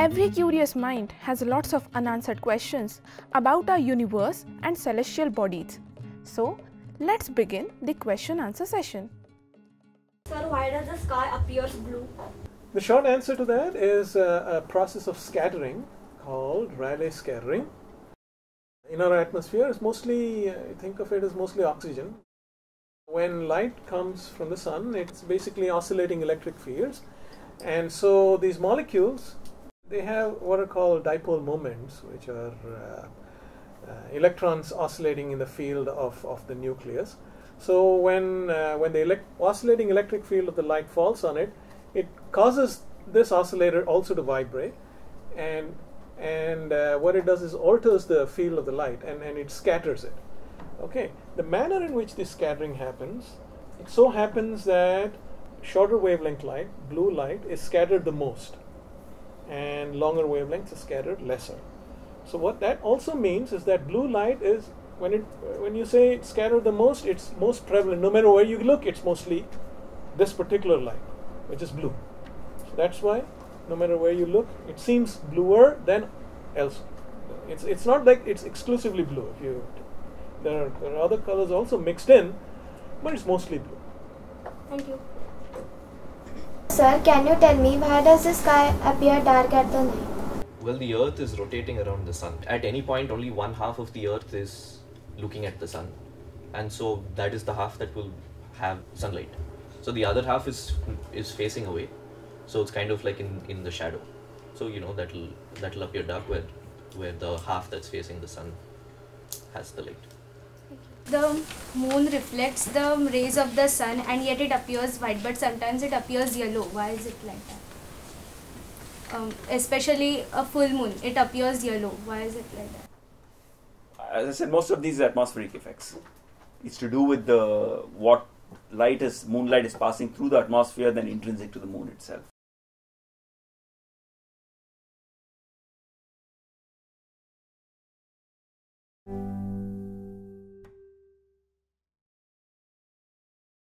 Every curious mind has lots of unanswered questions about our universe and celestial bodies. So, let's begin the question answer session. Sir, why does the sky appears blue? The short answer to that is a, a process of scattering called Rayleigh scattering. In our atmosphere, it's mostly, uh, think of it as mostly oxygen. When light comes from the sun, it's basically oscillating electric fields. And so these molecules they have what are called dipole moments, which are uh, uh, electrons oscillating in the field of, of the nucleus. So when uh, when the oscillating electric field of the light falls on it, it causes this oscillator also to vibrate, and and uh, what it does is alters the field of the light and, and it scatters it. Okay, the manner in which this scattering happens, it so happens that shorter wavelength light, blue light, is scattered the most and longer wavelengths are scattered lesser. So what that also means is that blue light is when it when you say it's scattered the most, it's most prevalent. No matter where you look, it's mostly this particular light, which is blue. So that's why no matter where you look, it seems bluer than else. It's it's not like it's exclusively blue. If you there are, there are other colors also mixed in, but it's mostly blue. Thank you. Sir, can you tell me why does the sky appear dark at the night? Well, the Earth is rotating around the sun. At any point, only one half of the Earth is looking at the sun, and so that is the half that will have sunlight. So the other half is is facing away, so it's kind of like in in the shadow. So you know that'll that'll appear dark where where the half that's facing the sun has the light the moon reflects the rays of the sun and yet it appears white but sometimes it appears yellow. Why is it like that? Um, especially a full moon it appears yellow. Why is it like that? As i said most of these are atmospheric effects. It's to do with the what light is moonlight is passing through the atmosphere than intrinsic to the moon itself